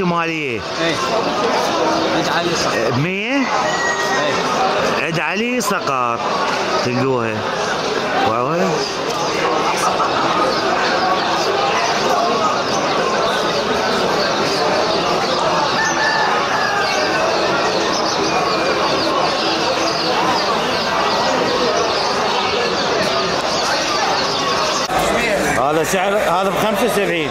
بومه شمالية. إيه. عند علي صح 100 إيه. عند علي صقر. تلقوها. واو. هذا سعر هذا ب 75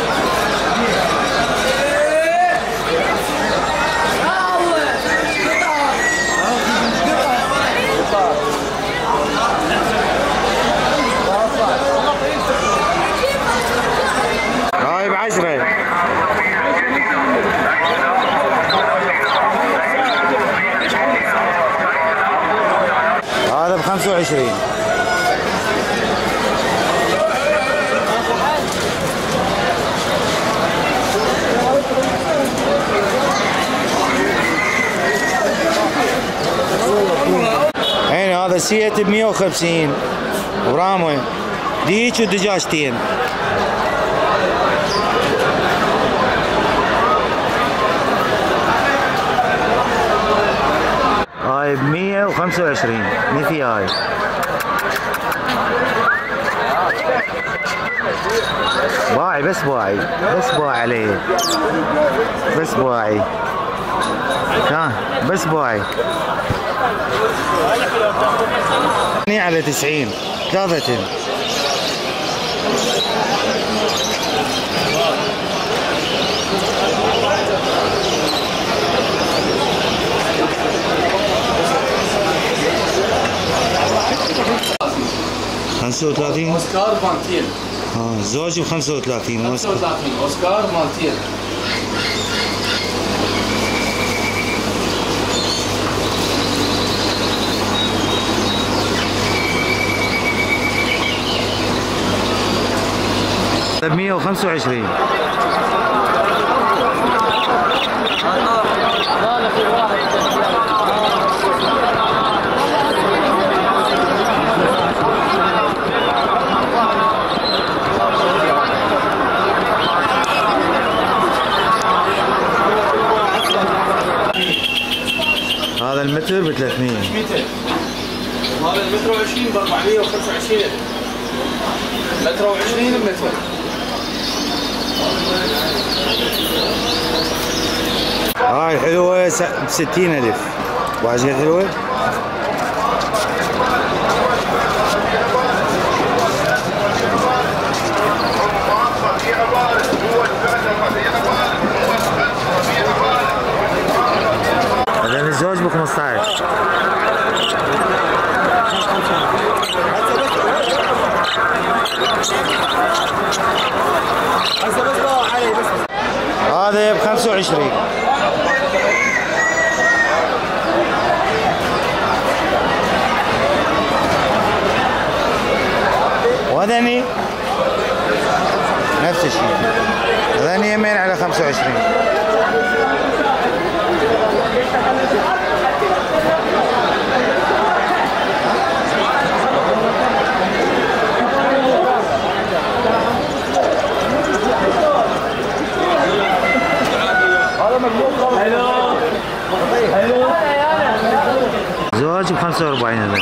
سيت ب 150 ورامه ديك ودجاجتين هاي ب 125 مثي هاي باعي بس باعي بس باعي عليه بس باعي ها بس باعي على 90 ثلاثة خمسة وثلاثين. أوسكار مالتين آه زوج ب 35 وس- 35 أوسكار مالتين 125 هذا المتر ب 300 200 وهذا المتر و20 ب 425 متر و20 بمتر هاي حلوة س- ب 60 ألف. واجد حلوة هذا الزوج ب 15 ب 25 وهذني نفس الشيء. هذني يمين على 25 زوج ب 45 هذا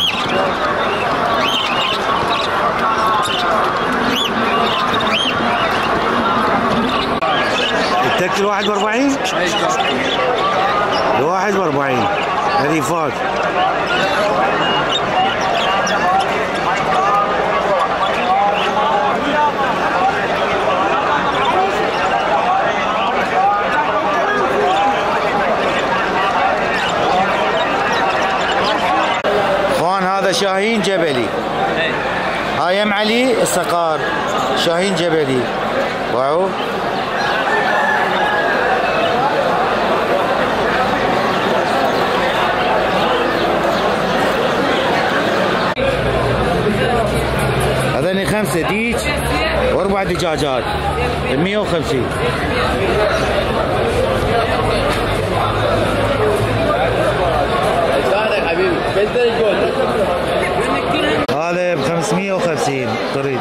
التكت الواحد ب 40 الواحد ب 40 هذه فات اخوان هذا شاهين جبلي. هاي ام علي الصقار. شاهين جبلي. واو. خمسة ديك وأربع دجاجات ب 150 هذا ب 550 طريد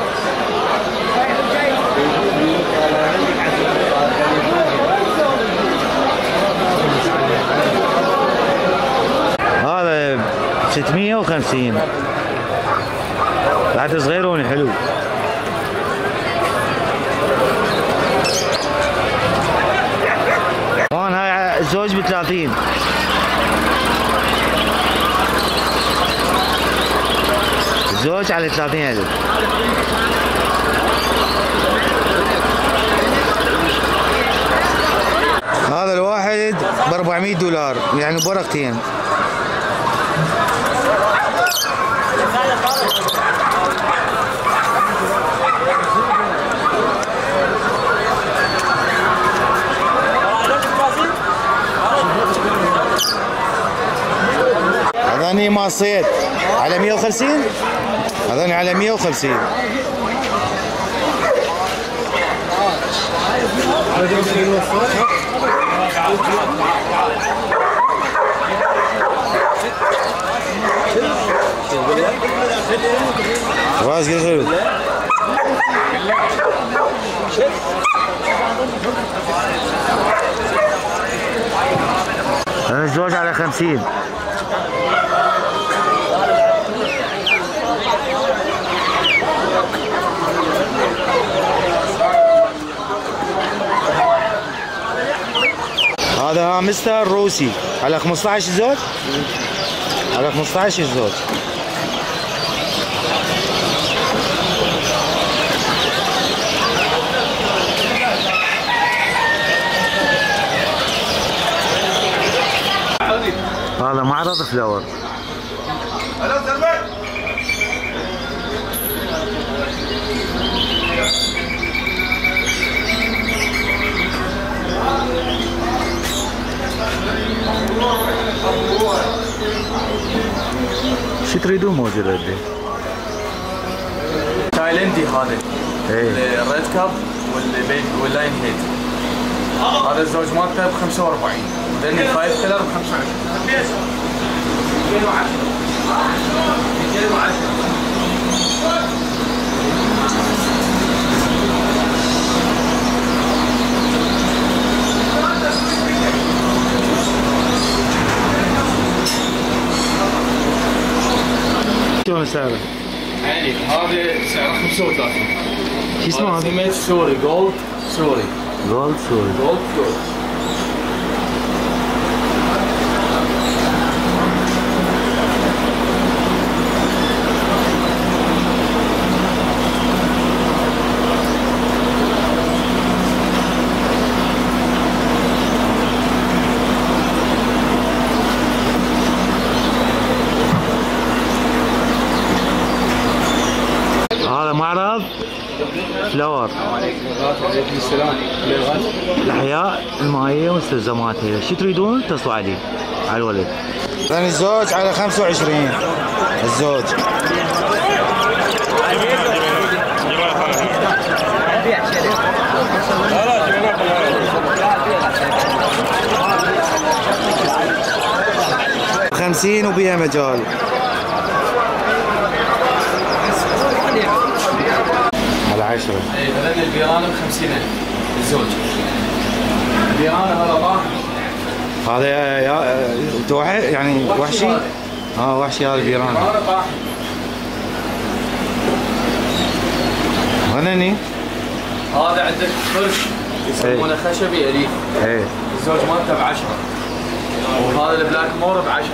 هذا ب 650 بعد صغيروني حلو. هون هاي الزوج ب 30 الزوج على 30 ألف هذا الواحد ب 400 دولار يعني بورقتين. هذاني ماصيت على 150 هذاني على 150 راس قصير الزوج على 50 هذا مستر روسي. على 15 زوج على 15 زوج هذا معرض flower. شو تريدون موجود عندي؟ تايلندي هذا إيه. ال red cap وال baby وال lionhead هذا الزوج مالته ب 45 لأن ال five color ب 25 شلون سعره؟ يعني هذا سعره 35 شو اسمه هذا؟ سميت سوري جولد سوري جولد سوري جولد سوري السلام للغد الأحياء المائيه والمستلزماتها شو تريدون؟ اتصلوا علي على الولد. ثاني الزوج على 25 الزوج. خمسين وبيها مجال. عشرة اي لأن البيران ب 50000 الزوج. البيران هذا ضاع. هذا يا يعني وحشي آه وحشي هذا البيران. هذا ضاع. غنني؟ هذا عندك فرش يسمونه خشبي أليف. إيه. الزوج مالته ب 10 وهذا البلاك مور ب 10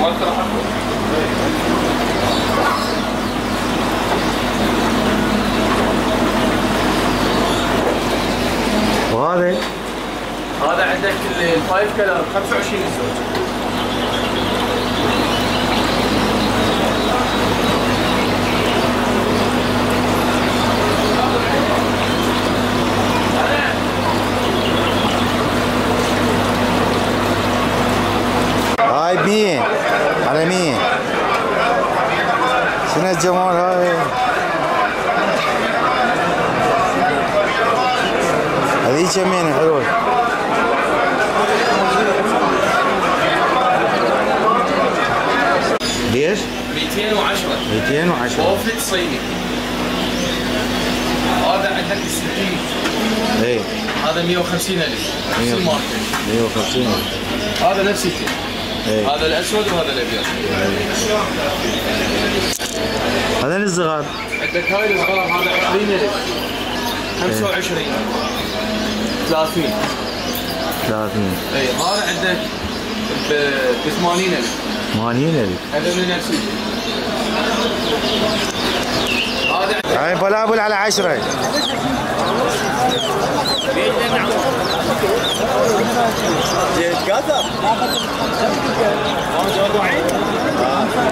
مالته هذا. عندك الفايف كلر 25 الزوج. هاي مية. على مية. شنو الجمال هاي جميع حلوة. ليش؟ 210 210 وفد صيني هذا عندك 60 اي هذا 150,000 نفس الماركه 150 هذا نفس الشيء. إيه. هذا الأسود وهذا الأبيض. هذا الصغار. عندك هاي الصغار هذا 20,000 25 30 30 إي هذا عندك ب 80000 80000 هذا من هذا هاي بلابل على 10 واش قد حلو